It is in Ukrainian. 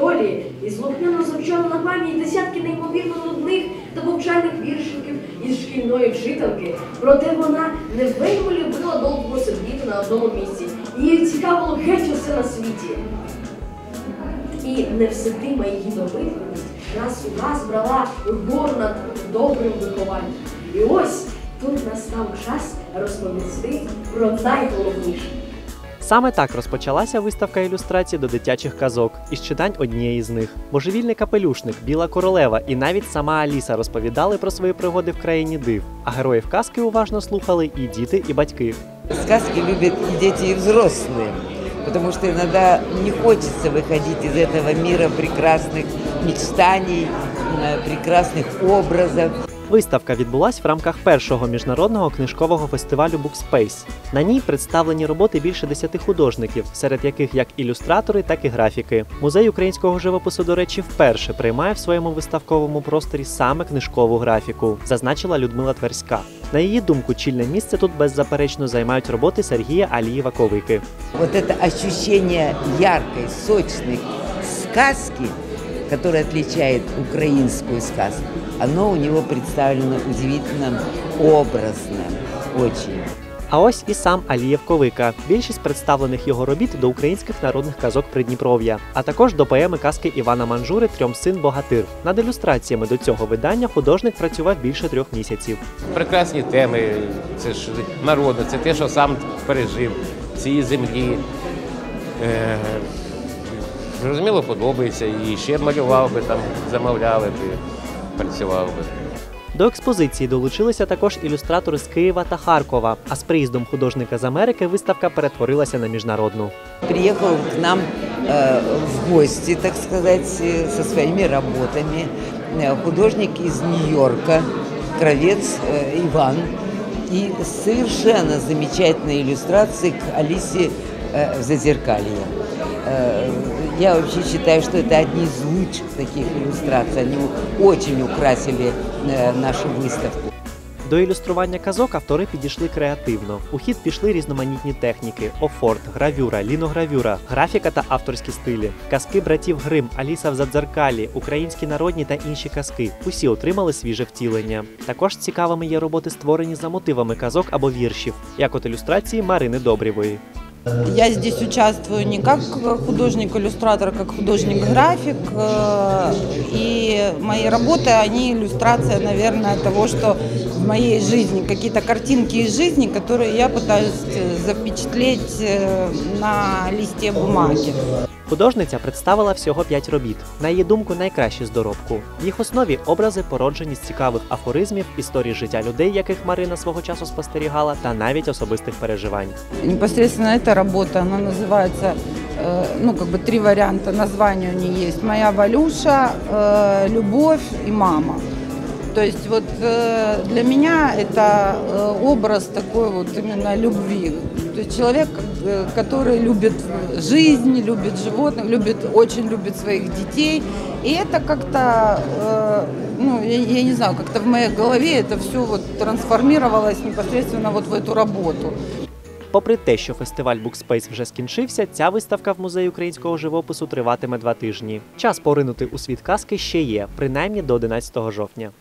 школі і слухняно звучало на пам'ять десятки неймовірно нудних та повчальних віршиків із шкільної вчительки. Проте вона не вельми довго сидіти на одному місці. Її цікавило геть усе на світі. І невситима її допитливість нас у нас брала гору над добрим вихованням. І ось тут настав час розповісти про найголовніше. Саме так розпочалася виставка ілюстрацій до дитячих казок із читань однієї з них. Божевільний капелюшник, біла королева і навіть сама Аліса розповідали про свої пригоди в країні див. А героїв казки уважно слухали і діти, і батьки. Сказки любят и дети, и взрослые, потому что иногда не хочется выходить из этого мира прекрасных мечтаний, э, прекрасных образов. Виставка відбулась в рамках першого міжнародного книжкового фестивалю Bookspace. На ній представлені роботи більше десяти художників, серед яких як ілюстратори, так і графіки. Музей українського живопису, до речі, вперше приймає в своєму виставковому просторі саме книжкову графіку, зазначила Людмила Тверська. На її думку, чільне місце тут беззаперечно займають роботи Сергія Алієва Ковики. Вот это ощущение яркой, сказки, которое отличает украинскую сказку, оно у него представлено удивительно образно, очень. А ось і сам Алієв Ковика. Більшість представлених його робіт до українських народних казок Придніпров'я, а також до поеми казки Івана Манжури Трьом син Богатир. Над ілюстраціями до цього видання художник працював більше трьох місяців. прекрасні теми. Це ж народне, це те, що сам пережив цієї землі. Е, зрозуміло, подобається. І ще б малював би там, замовляли б, працював би. До експозиції долучилися також ілюстратори з Києва та Харкова. А з приїздом художника з Америки виставка перетворилася на міжнародну. Приехал к нам э, в гости, так сказать, э, со своими работами э, художник из Нью-Йорка, кровец э, Иван, и совершенно замечательные иллюстрации к Алисе э, в Зазеркалье. Э, Я вообще считаю, что это одни из лучших таких иллюстраций. Они очень украсили э, нашу выставку. До ілюстрування казок автори підійшли креативно. У хід пішли різноманітні техніки: офорт, гравюра, ліногравюра, графіка та авторські стилі, казки братів Грим, Аліса в Задзеркалі, українські народні та інші казки. Усі отримали свіже втілення. Також цікавими є роботи, створені за мотивами казок або віршів, як от ілюстрації Марини Добрєвої. Я здесь участвую не как художник-иллюстратор, а как художник-график. э, И мои работы, они иллюстрация, наверное, того, что в моей жизни, какие-то картинки из жизни, которые я пытаюсь э, запечатлеть э, на листе бумаги. Художниця представила всього п'ять робіт. На її думку, найкращі з доробку. В їх основі образи породжені з цікавих афоризмів, історій життя людей, яких Марина свого часу спостерігала, та навіть особистих переживань. Непосредственно эта работа, она называется, э, ну, как бы три варианта названия у нее есть. «Моя Валюша», э, «Любовь» и «Мама». То есть вот э, для меня это э, образ такой вот именно любви. То есть человек, э, который любит жизнь, любит животных, любит, очень любит своих детей. И это как-то, э, ну, я, я не знаю, как-то в моей голове это все вот трансформировалось непосредственно вот в эту работу. Попри те, що фестиваль Букспейс вже скінчився, ця виставка в музеї українського живопису триватиме два тижні. Час поринути у світ казки ще є, принаймні до 11 жовтня.